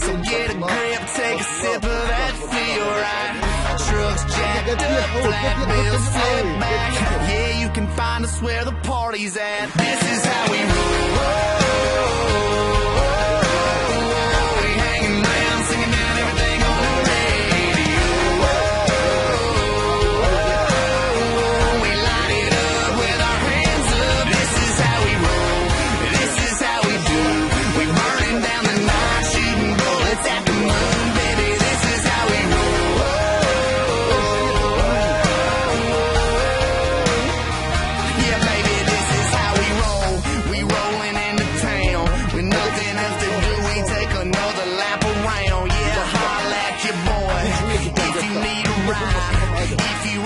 So get a grip, take a sip of that feel, right? Trucks jacked up, flat bills flip back. Yeah, you can find us where the party's at. This is how we roll.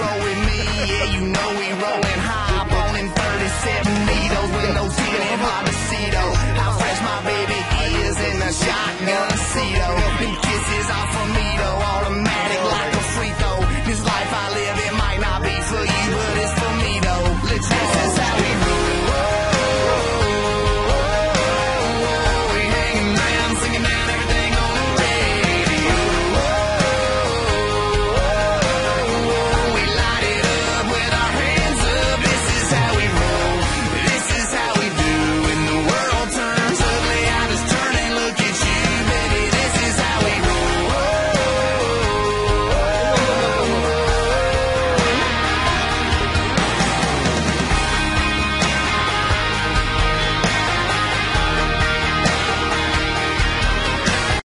Roll with me, yeah, you know we rolling high. Born in 37 needles with no